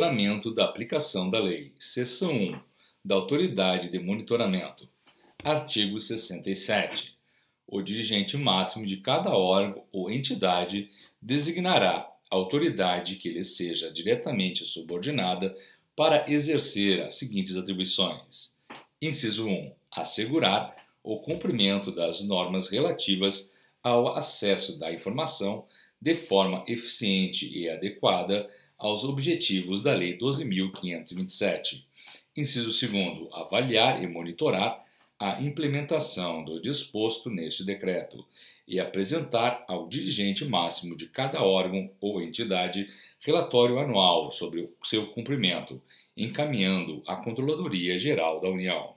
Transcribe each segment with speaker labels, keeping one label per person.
Speaker 1: monitoramento da aplicação da lei. Seção 1. Da autoridade de monitoramento. Artigo 67. O dirigente máximo de cada órgão ou entidade designará a autoridade que lhe seja diretamente subordinada para exercer as seguintes atribuições: Inciso 1. Assegurar o cumprimento das normas relativas ao acesso da informação de forma eficiente e adequada aos objetivos da Lei 12.527. Inciso 2. Avaliar e monitorar a implementação do disposto neste decreto e apresentar ao dirigente máximo de cada órgão ou entidade relatório anual sobre o seu cumprimento, encaminhando à Controladoria Geral da União.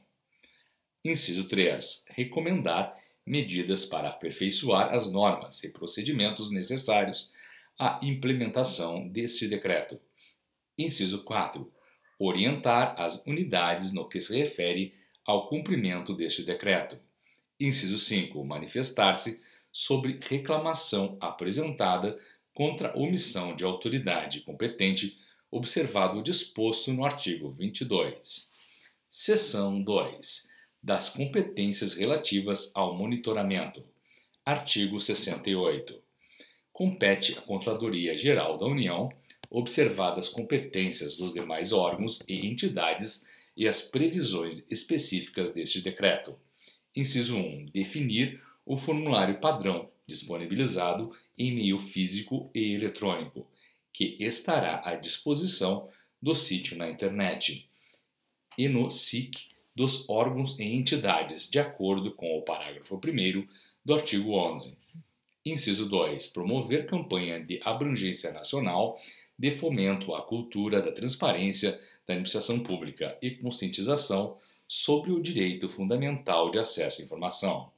Speaker 1: Inciso 3. Recomendar medidas para aperfeiçoar as normas e procedimentos necessários à implementação deste decreto. Inciso 4. Orientar as unidades no que se refere ao cumprimento deste decreto. Inciso 5. Manifestar-se sobre reclamação apresentada contra omissão de autoridade competente, observado o disposto no artigo 22. Seção 2 das competências relativas ao monitoramento. Artigo 68. Compete à Controladoria Geral da União, observadas competências dos demais órgãos e entidades e as previsões específicas deste decreto. Inciso 1. Definir o formulário padrão disponibilizado em meio físico e eletrônico, que estará à disposição do sítio na internet e no SIC dos órgãos e entidades, de acordo com o parágrafo 1 do artigo 11. Inciso 2. Promover campanha de abrangência nacional de fomento à cultura da transparência da administração pública e conscientização sobre o direito fundamental de acesso à informação.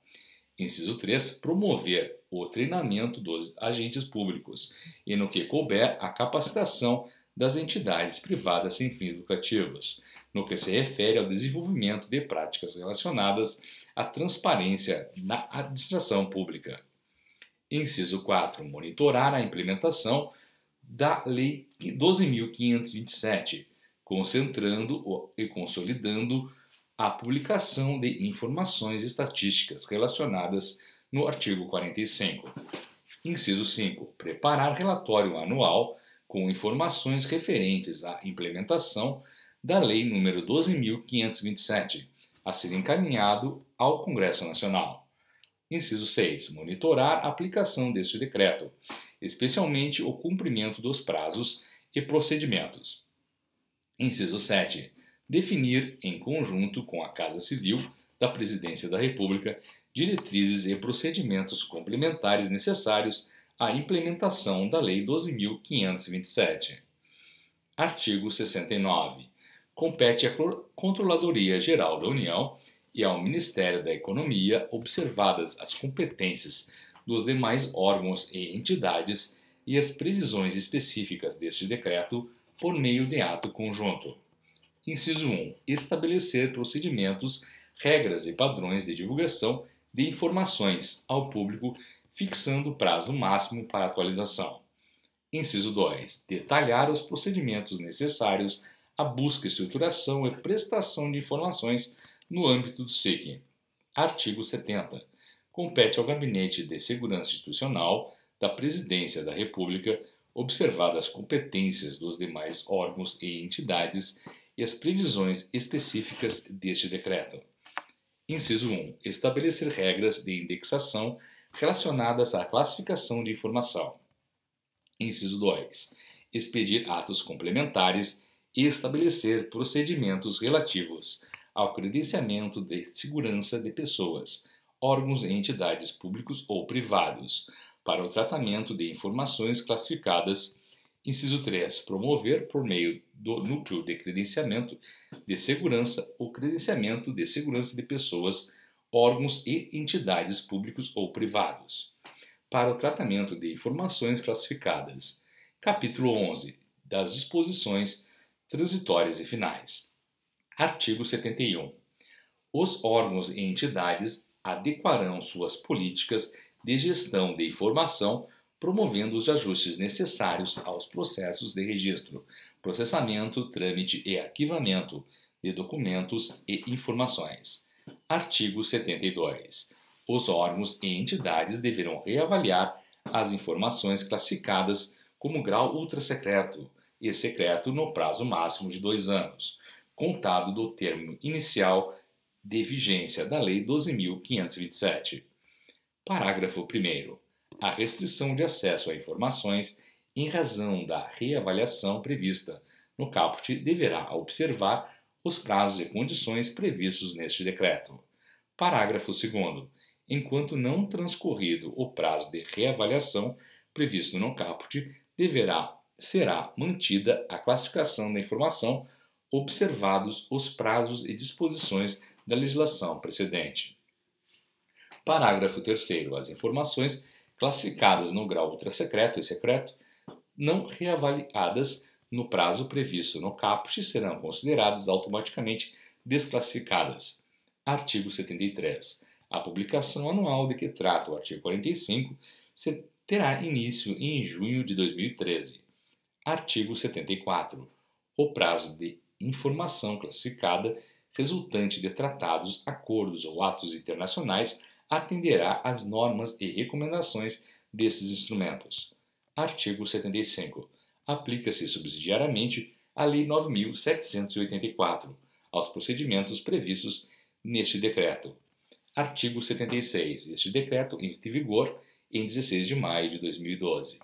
Speaker 1: Inciso 3. Promover o treinamento dos agentes públicos e, no que couber, a capacitação das entidades privadas sem fins lucrativos, no que se refere ao desenvolvimento de práticas relacionadas à transparência na administração pública. Inciso 4. Monitorar a implementação da Lei 12.527, concentrando e consolidando a publicação de informações estatísticas relacionadas no artigo 45. Inciso 5. Preparar relatório anual com informações referentes à implementação da Lei nº 12.527, a ser encaminhado ao Congresso Nacional. Inciso 6. Monitorar a aplicação deste decreto, especialmente o cumprimento dos prazos e procedimentos. Inciso 7. Definir, em conjunto com a Casa Civil da Presidência da República, diretrizes e procedimentos complementares necessários à implementação da Lei 12.527. Artigo 69 compete à Controladoria Geral da União e ao Ministério da Economia, observadas as competências dos demais órgãos e entidades e as previsões específicas deste decreto por meio de ato conjunto. Inciso 1. Estabelecer procedimentos, regras e padrões de divulgação de informações ao público, fixando o prazo máximo para atualização. Inciso 2. Detalhar os procedimentos necessários a busca, estruturação e prestação de informações no âmbito do SIC. Artigo 70. Compete ao Gabinete de Segurança Institucional da Presidência da República, observadas as competências dos demais órgãos e entidades e as previsões específicas deste decreto. Inciso 1. Estabelecer regras de indexação relacionadas à classificação de informação. Inciso 2. Expedir atos complementares e estabelecer procedimentos relativos ao credenciamento de segurança de pessoas, órgãos e entidades públicos ou privados, para o tratamento de informações classificadas. Inciso 3. Promover, por meio do Núcleo de Credenciamento de Segurança, o credenciamento de segurança de pessoas, órgãos e entidades públicos ou privados, para o tratamento de informações classificadas. Capítulo 11. Das disposições transitórias e finais. Artigo 71. Os órgãos e entidades adequarão suas políticas de gestão de informação, promovendo os ajustes necessários aos processos de registro, processamento, trâmite e arquivamento de documentos e informações. Artigo 72. Os órgãos e entidades deverão reavaliar as informações classificadas como grau ultrasecreto e secreto no prazo máximo de dois anos, contado do termo inicial de vigência da Lei 12.527. Parágrafo 1. A restrição de acesso a informações em razão da reavaliação prevista no caput deverá observar os prazos e condições previstos neste decreto. Parágrafo 2. Enquanto não transcorrido o prazo de reavaliação previsto no caput, deverá será mantida a classificação da informação observados os prazos e disposições da legislação precedente. Parágrafo 3 As informações classificadas no grau ultrasecreto e secreto não reavaliadas no prazo previsto no caput serão consideradas automaticamente desclassificadas. Artigo 73. A publicação anual de que trata o artigo 45 terá início em junho de 2013. Artigo 74. O prazo de informação classificada resultante de tratados, acordos ou atos internacionais atenderá às normas e recomendações desses instrumentos. Artigo 75. Aplica-se subsidiariamente a Lei 9.784 aos procedimentos previstos neste decreto. Artigo 76. Este decreto entra em vigor em 16 de maio de 2012.